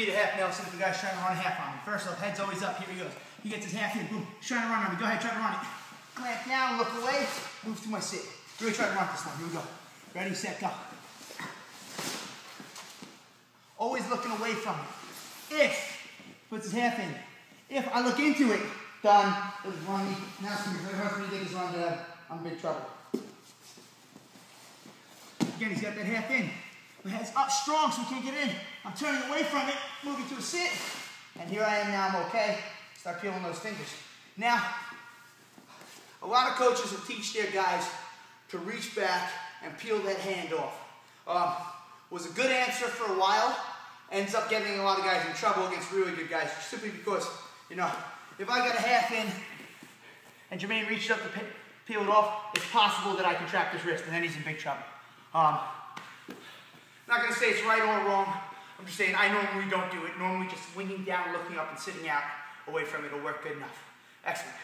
repeat a half Nelson if the guy's trying to run a half on me. First off, head's always up. Here he goes. He gets his half in. Boom. He's trying to run on me. Go ahead, try to run it. Clamp down, look away, move to my sit. Really try to run this one. Here we go. Ready, set, go. Always looking away from it. If, puts his half in. If I look into it, done. It was running. Now it's going to be very hard for me to get this run to uh, I'm in big trouble. Again, he's got that half in. My head's up strong so we can't get in. I'm turning away from it, moving to a sit. And here I am now, I'm okay. Start peeling those fingers. Now, a lot of coaches will teach their guys to reach back and peel that hand off. Um, was a good answer for a while. Ends up getting a lot of guys in trouble against really good guys simply because, you know, if I got a half in and Jermaine reached up to peel it off, it's possible that I can trap his wrist and then he's in big trouble. Um, not to say it's right or wrong. I'm just saying I normally don't do it. Normally just winging down, looking up, and sitting out away from it will work good enough. Excellent.